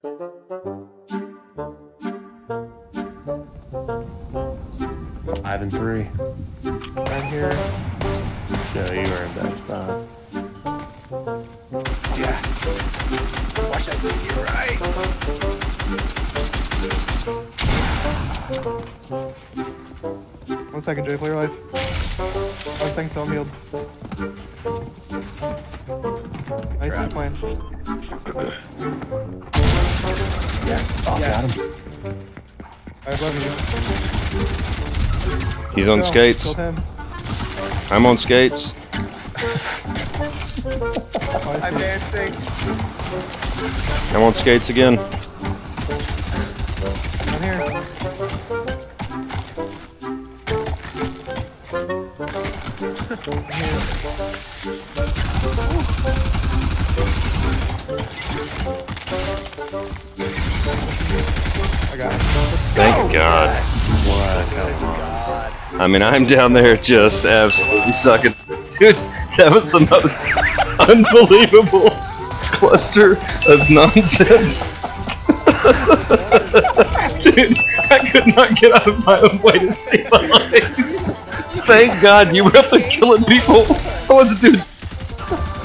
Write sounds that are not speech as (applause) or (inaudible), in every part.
Five and three. Right here. No, you are in that spot. Yeah. Watch that move your right. One second, Jay, your life. One second, I'm healed. Nice plan. (clears throat) Yes. Oh, yes. got him. I love you. He's on Go. skates. I'm on skates. I'm dancing. I'm on skates again. I'm here. (laughs) Thank God. I mean, I'm down there just absolutely sucking. Dude, that was the most (laughs) unbelievable cluster of nonsense. (laughs) Dude, I could not get out of my own way to save my life. Thank God you were up there killing people. I was, dude,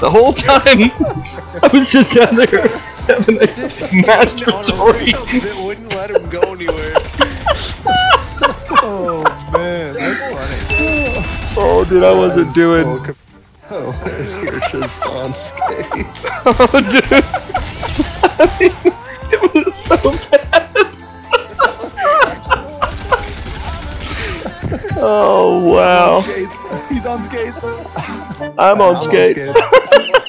the whole time (laughs) I was just down there having a masturbatory. that wouldn't let him go anywhere. Oh man, that's funny. Oh, dude, I wasn't doing. Oh, co- oh, you're just on skates. Oh, dude. I (laughs) mean, it was so bad. (laughs) oh, wow. Skates. He's on skates. I'm on I'm skates. skates. (laughs)